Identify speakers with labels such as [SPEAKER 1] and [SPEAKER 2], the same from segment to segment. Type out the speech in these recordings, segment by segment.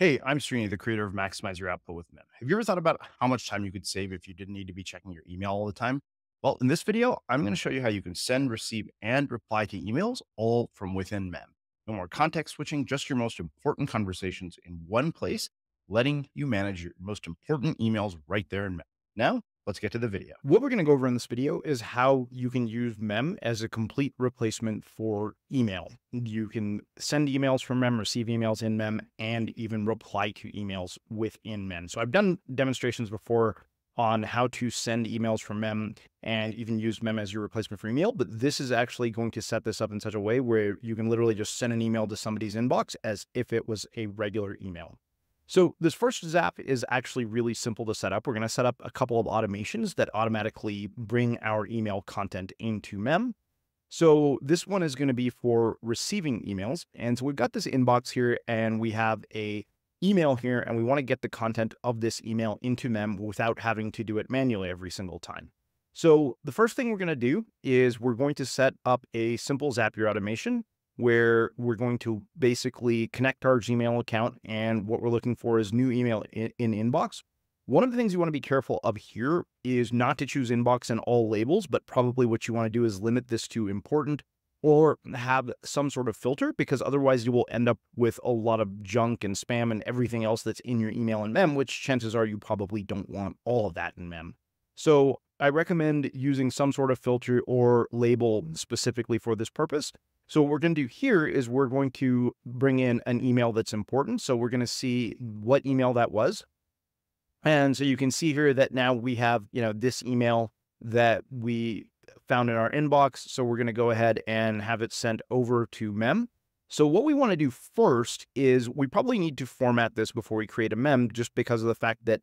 [SPEAKER 1] Hey, I'm Srini, the creator of Maximize Your Output with Mem. Have you ever thought about how much time you could save if you didn't need to be checking your email all the time? Well, in this video, I'm going to show you how you can send, receive, and reply to emails all from within Mem. No more context switching, just your most important conversations in one place, letting you manage your most important emails right there in Mem. Now, let's get to the video. What we're going to go over in this video is how you can use Mem as a complete replacement for email. You can send emails from Mem, receive emails in Mem, and even reply to emails within Mem. So I've done demonstrations before on how to send emails from Mem and even use Mem as your replacement for email. But this is actually going to set this up in such a way where you can literally just send an email to somebody's inbox as if it was a regular email. So this first zap is actually really simple to set up. We're going to set up a couple of automations that automatically bring our email content into Mem. So this one is going to be for receiving emails. And so we've got this inbox here and we have a email here and we want to get the content of this email into Mem without having to do it manually every single time. So the first thing we're going to do is we're going to set up a simple Zapier automation where we're going to basically connect our Gmail account and what we're looking for is new email in, in inbox. One of the things you want to be careful of here is not to choose inbox and all labels, but probably what you want to do is limit this to important or have some sort of filter because otherwise you will end up with a lot of junk and spam and everything else that's in your email and mem, which chances are you probably don't want all of that in mem. So I recommend using some sort of filter or label specifically for this purpose. So what we're going to do here is we're going to bring in an email that's important. So we're going to see what email that was. And so you can see here that now we have, you know, this email that we found in our inbox. So we're going to go ahead and have it sent over to mem. So what we want to do first is we probably need to format this before we create a mem just because of the fact that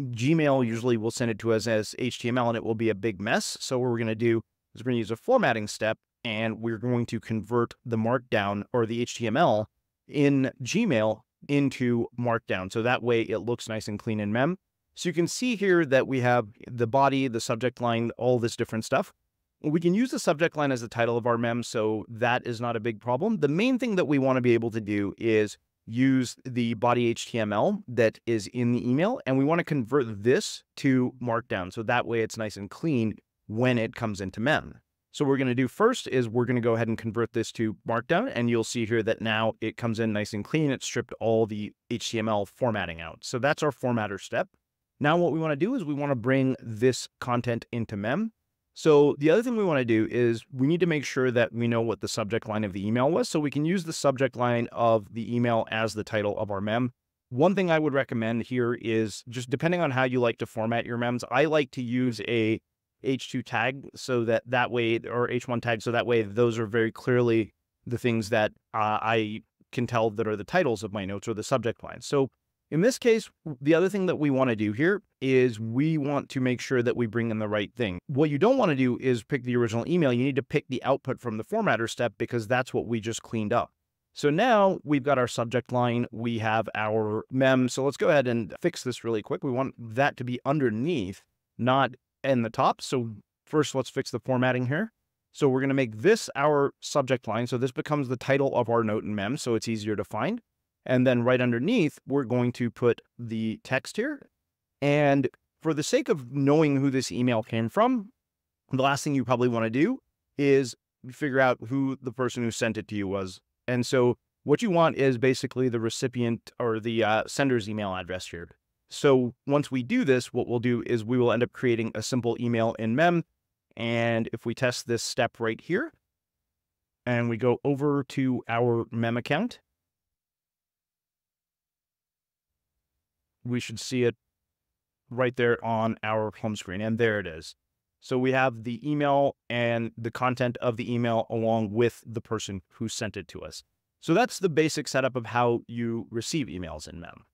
[SPEAKER 1] Gmail usually will send it to us as HTML and it will be a big mess. So what we're going to do is we're going to use a formatting step and we're going to convert the markdown or the HTML in Gmail into markdown. So that way it looks nice and clean in mem. So you can see here that we have the body, the subject line, all this different stuff. We can use the subject line as the title of our mem, so that is not a big problem. The main thing that we want to be able to do is use the body HTML that is in the email, and we want to convert this to markdown. So that way it's nice and clean when it comes into mem. So what we're going to do first is we're going to go ahead and convert this to Markdown, and you'll see here that now it comes in nice and clean. It stripped all the HTML formatting out. So that's our formatter step. Now what we want to do is we want to bring this content into Mem. So the other thing we want to do is we need to make sure that we know what the subject line of the email was. So we can use the subject line of the email as the title of our mem. One thing I would recommend here is just depending on how you like to format your mems, I like to use a H2 tag so that that way, or H1 tag, so that way those are very clearly the things that uh, I can tell that are the titles of my notes or the subject lines. So in this case, the other thing that we want to do here is we want to make sure that we bring in the right thing. What you don't want to do is pick the original email. You need to pick the output from the formatter step because that's what we just cleaned up. So now we've got our subject line, we have our mem. So let's go ahead and fix this really quick. We want that to be underneath, not and the top. So first, let's fix the formatting here. So we're going to make this our subject line. So this becomes the title of our note in mem, so it's easier to find. And then right underneath, we're going to put the text here. And for the sake of knowing who this email came from, the last thing you probably want to do is figure out who the person who sent it to you was. And so what you want is basically the recipient or the uh, sender's email address here. So once we do this, what we'll do is we will end up creating a simple email in mem. And if we test this step right here, and we go over to our mem account, we should see it right there on our home screen. And there it is. So we have the email and the content of the email along with the person who sent it to us. So that's the basic setup of how you receive emails in Mem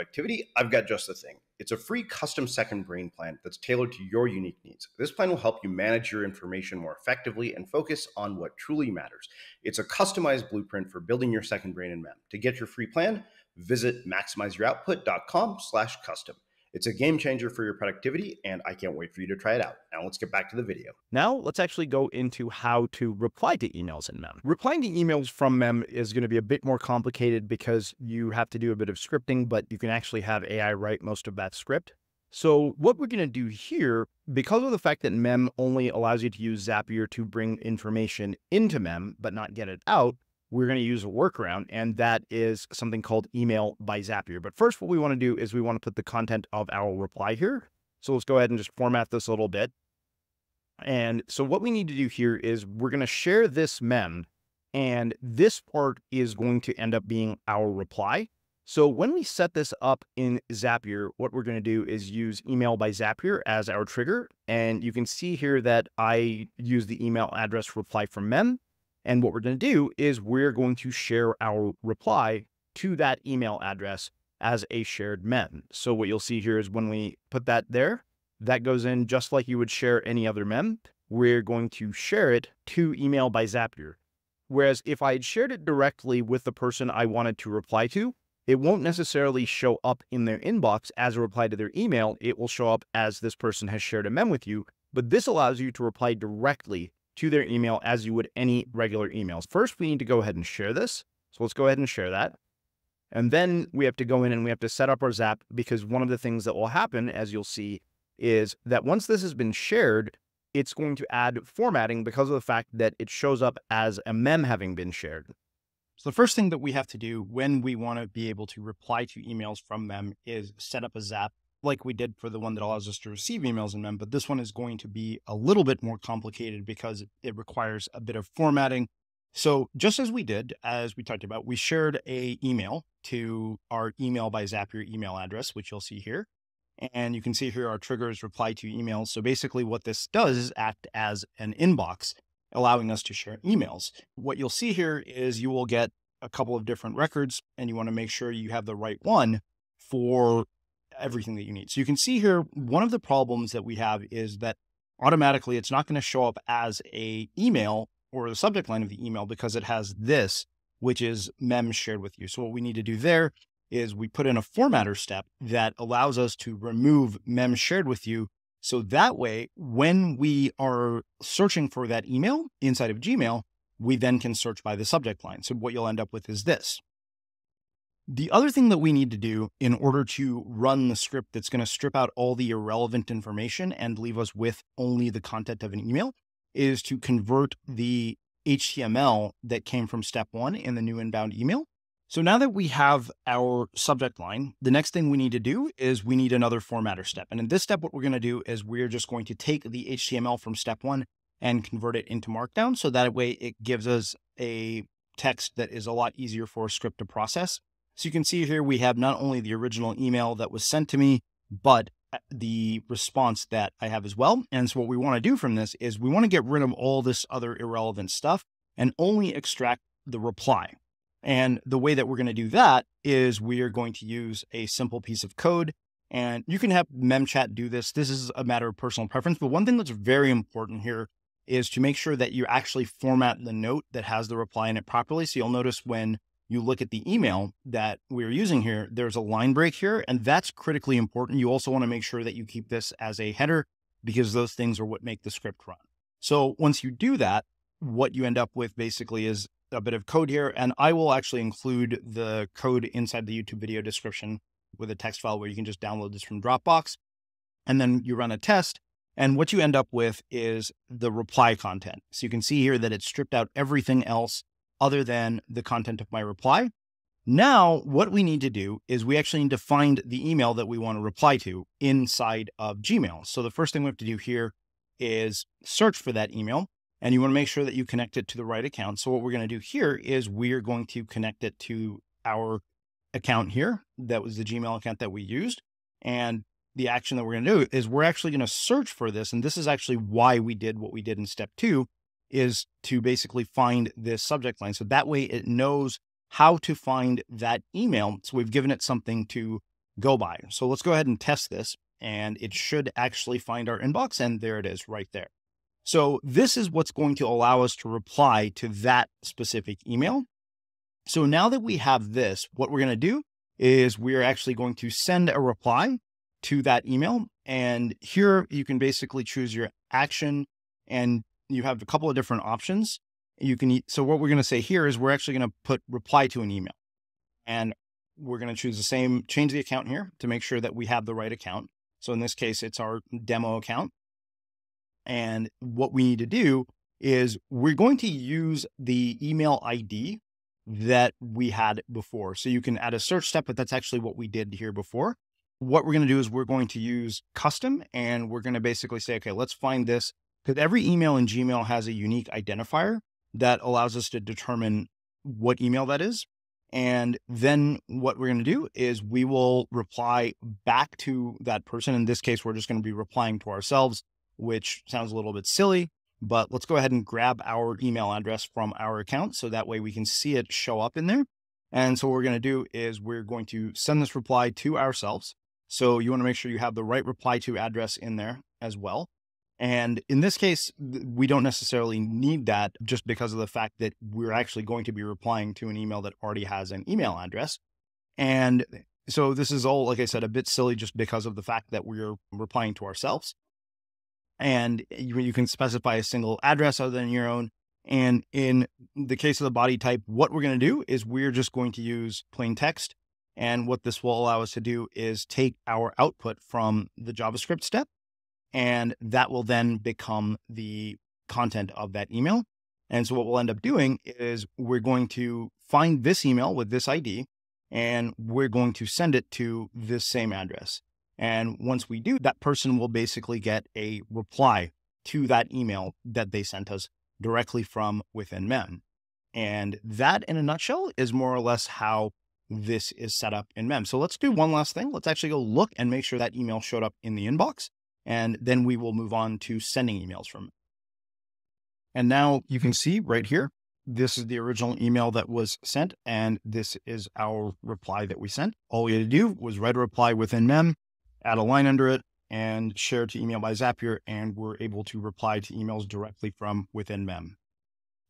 [SPEAKER 2] productivity, I've got just the thing. It's a free custom second brain plan that's tailored to your unique needs. This plan will help you manage your information more effectively and focus on what truly matters. It's a customized blueprint for building your second brain in MEM. To get your free plan, visit maximizeyouroutput.com slash custom. It's a game changer for your productivity, and I can't wait for you to try it out. Now let's get back to the video.
[SPEAKER 1] Now let's actually go into how to reply to emails in Mem. Replying to emails from Mem is going to be a bit more complicated because you have to do a bit of scripting, but you can actually have AI write most of that script. So what we're going to do here, because of the fact that Mem only allows you to use Zapier to bring information into Mem, but not get it out, we're going to use a workaround, and that is something called email by Zapier. But first, what we want to do is we want to put the content of our reply here. So let's go ahead and just format this a little bit. And so what we need to do here is we're going to share this mem, and this part is going to end up being our reply. So when we set this up in Zapier, what we're going to do is use email by Zapier as our trigger. And you can see here that I use the email address reply from mem. And what we're going to do is we're going to share our reply to that email address as a shared mem. So what you'll see here is when we put that there, that goes in just like you would share any other mem. We're going to share it to email by Zapier. Whereas if I had shared it directly with the person I wanted to reply to, it won't necessarily show up in their inbox as a reply to their email. It will show up as this person has shared a mem with you. But this allows you to reply directly to their email as you would any regular emails. First, we need to go ahead and share this. So let's go ahead and share that. And then we have to go in and we have to set up our Zap because one of the things that will happen, as you'll see, is that once this has been shared, it's going to add formatting because of the fact that it shows up as a mem having been shared. So the first thing that we have to do when we want to be able to reply to emails from Mem is set up a Zap like we did for the one that allows us to receive emails in Mem, but this one is going to be a little bit more complicated because it requires a bit of formatting. So just as we did, as we talked about, we shared a email to our email by Zapier email address, which you'll see here. And you can see here our triggers reply to emails. So basically what this does is act as an inbox, allowing us to share emails. What you'll see here is you will get a couple of different records and you want to make sure you have the right one for everything that you need. So you can see here, one of the problems that we have is that automatically it's not going to show up as a email or the subject line of the email because it has this, which is mem shared with you. So what we need to do there is we put in a formatter step that allows us to remove mem shared with you. So that way, when we are searching for that email inside of Gmail, we then can search by the subject line. So what you'll end up with is this. The other thing that we need to do in order to run the script that's going to strip out all the irrelevant information and leave us with only the content of an email is to convert the HTML that came from step one in the new inbound email. So now that we have our subject line, the next thing we need to do is we need another formatter step. And in this step, what we're going to do is we're just going to take the HTML from step one and convert it into Markdown. So that way it gives us a text that is a lot easier for a script to process. So you can see here we have not only the original email that was sent to me, but uh, the response that I have as well. And so what we want to do from this is we want to get rid of all this other irrelevant stuff and only extract the reply. And the way that we're going to do that is we are going to use a simple piece of code. And you can have MemChat do this. This is a matter of personal preference. But one thing that's very important here is to make sure that you actually format the note that has the reply in it properly. So you'll notice when you look at the email that we're using here, there's a line break here, and that's critically important. You also want to make sure that you keep this as a header because those things are what make the script run. So once you do that, what you end up with basically is a bit of code here, and I will actually include the code inside the YouTube video description with a text file where you can just download this from Dropbox. And then you run a test, and what you end up with is the reply content. So you can see here that it stripped out everything else other than the content of my reply. Now, what we need to do is we actually need to find the email that we want to reply to inside of Gmail. So the first thing we have to do here is search for that email and you want to make sure that you connect it to the right account. So what we're going to do here is we're going to connect it to our account here. That was the Gmail account that we used. And the action that we're going to do is we're actually going to search for this. And this is actually why we did what we did in step two is to basically find this subject line. So that way it knows how to find that email. So we've given it something to go by. So let's go ahead and test this and it should actually find our inbox. And there it is right there. So this is what's going to allow us to reply to that specific email. So now that we have this, what we're going to do is we're actually going to send a reply to that email. And here you can basically choose your action and you have a couple of different options. You can, so what we're going to say here is we're actually going to put reply to an email and we're going to choose the same, change the account here to make sure that we have the right account. So in this case, it's our demo account. And what we need to do is we're going to use the email ID that we had before. So you can add a search step, but that's actually what we did here before. What we're going to do is we're going to use custom and we're going to basically say, okay, let's find this because every email in Gmail has a unique identifier that allows us to determine what email that is. And then what we're going to do is we will reply back to that person. In this case, we're just going to be replying to ourselves, which sounds a little bit silly, but let's go ahead and grab our email address from our account so that way we can see it show up in there. And so what we're going to do is we're going to send this reply to ourselves. So you want to make sure you have the right reply to address in there as well. And in this case, we don't necessarily need that just because of the fact that we're actually going to be replying to an email that already has an email address. And eh, so this is all, like I said, a bit silly just because of the fact that we're replying to ourselves. And you, you can specify a single address other than your own. And in the case of the body type, what we're going to do is we're just going to use plain text. And what this will allow us to do is take our output from the JavaScript step and that will then become the content of that email. And so what we'll end up doing is we're going to find this email with this ID and we're going to send it to this same address. And once we do, that person will basically get a reply to that email that they sent us directly from within Mem. And that, in a nutshell, is more or less how this is set up in Mem. So let's do one last thing. Let's actually go look and make sure that email showed up in the inbox and then we will move on to sending emails from. And now you can see right here, this is the original email that was sent, and this is our reply that we sent. All we had to do was write a reply within Mem, add a line under it, and share to email by Zapier, and we're able to reply to emails directly from within Mem.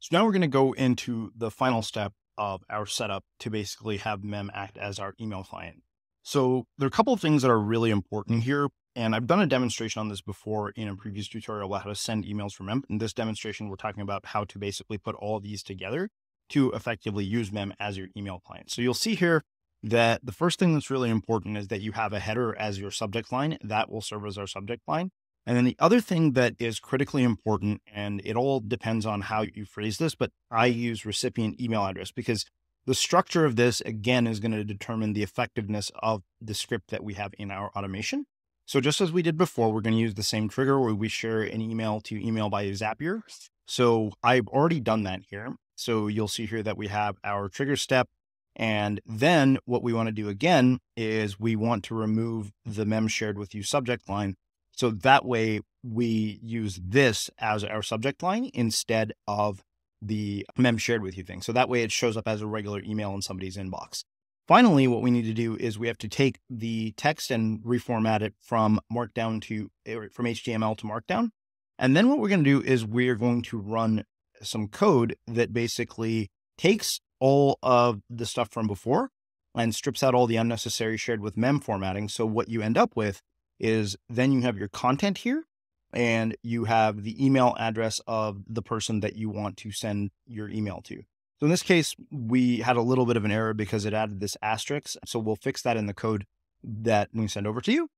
[SPEAKER 1] So now we're going to go into the final step of our setup to basically have Mem act as our email client. So there are a couple of things that are really important here and I've done a demonstration on this before in a previous tutorial about how to send emails from Mem. In this demonstration, we're talking about how to basically put all these together to effectively use Mem as your email client. So you'll see here that the first thing that's really important is that you have a header as your subject line. That will serve as our subject line. And then the other thing that is critically important, and it all depends on how you phrase this, but I use recipient email address because the structure of this, again, is going to determine the effectiveness of the script that we have in our automation. So just as we did before, we're going to use the same trigger where we share an email to email by Zapier. So I've already done that here. So you'll see here that we have our trigger step. And then what we want to do again is we want to remove the mem shared with you subject line. So that way we use this as our subject line instead of the mem shared with you thing. So that way it shows up as a regular email in somebody's inbox. Finally, what we need to do is we have to take the text and reformat it from Markdown to from HTML to Markdown. And then what we're going to do is we're going to run some code that basically takes all of the stuff from before and strips out all the unnecessary shared with mem formatting. So what you end up with is then you have your content here and you have the email address of the person that you want to send your email to. So in this case, we had a little bit of an error because it added this asterisk. So we'll fix that in the code that we send over to you.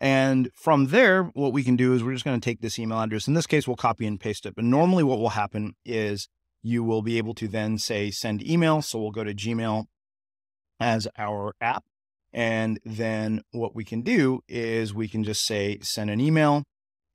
[SPEAKER 1] And from there, what we can do is we're just going to take this email address. In this case, we'll copy and paste it. But normally what will happen is you will be able to then say send email. So we'll go to Gmail as our app. And then what we can do is we can just say send an email.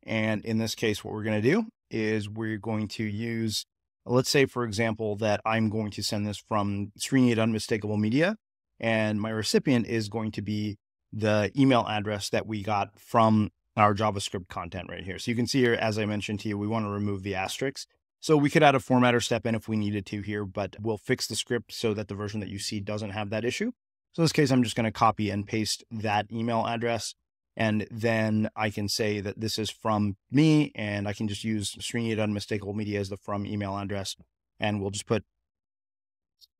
[SPEAKER 1] And in this case, what we're going to do is we're going to use Let's say, for example, that I'm going to send this from Srini at Unmistakable Media, and my recipient is going to be the email address that we got from our JavaScript content right here. So you can see here, as I mentioned to you, we want to remove the asterisks. So we could add a formatter step in if we needed to here, but we'll fix the script so that the version that you see doesn't have that issue. So in this case, I'm just going to copy and paste that email address and then I can say that this is from me and I can just use Srini at Unmistakable Media as the from email address. And we'll just put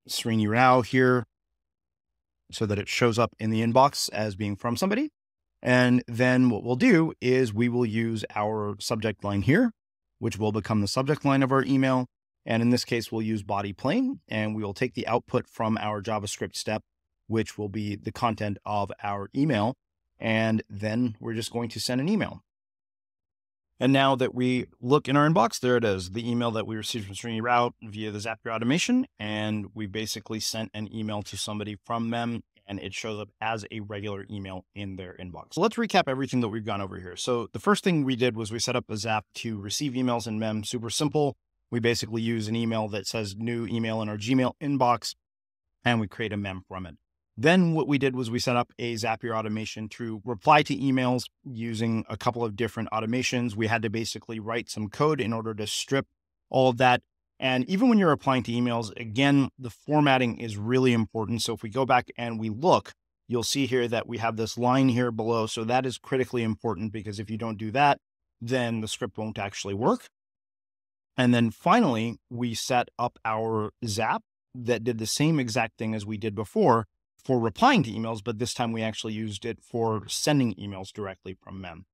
[SPEAKER 1] Srini Rao here so that it shows up in the inbox as being from somebody. And then what we'll do is we will use our subject line here, which will become the subject line of our email. And in this case, we'll use body plain and we will take the output from our JavaScript step, which will be the content of our email. And then we're just going to send an email. And now that we look in our inbox, there it is, the email that we received from Srini Rao via the Zapier automation. And we basically sent an email to somebody from Mem and it shows up as a regular email in their inbox. So let's recap everything that we've gone over here. So the first thing we did was we set up a Zap to receive emails in Mem, super simple. We basically use an email that says new email in our Gmail inbox and we create a Mem from it. Then what we did was we set up a Zapier automation to reply to emails using a couple of different automations. We had to basically write some code in order to strip all of that. And even when you're replying to emails, again, the formatting is really important. So if we go back and we look, you'll see here that we have this line here below. So that is critically important because if you don't do that, then the script won't actually work. And then finally, we set up our Zap that did the same exact thing as we did before, for replying to emails, but this time we actually used it for sending emails directly from Mem.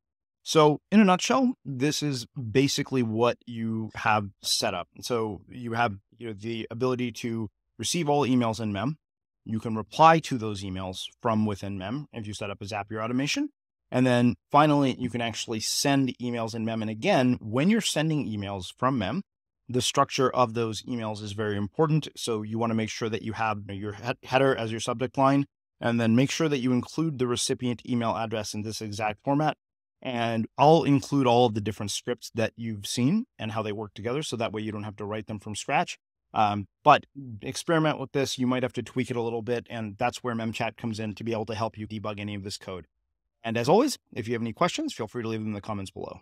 [SPEAKER 1] So, in a nutshell, this is basically what you have set up. So, you have you know, the ability to receive all emails in Mem. You can reply to those emails from within Mem if you set up a Zapier automation. And then finally, you can actually send emails in Mem. And again, when you're sending emails from Mem, the structure of those emails is very important. So you want to make sure that you have your header as your subject line, and then make sure that you include the recipient email address in this exact format. And I'll include all of the different scripts that you've seen and how they work together. So that way you don't have to write them from scratch. Um, but experiment with this. You might have to tweak it a little bit. And that's where MemChat comes in to be able to help you debug any of this code. And as always, if you have any questions, feel free to leave them in the comments below.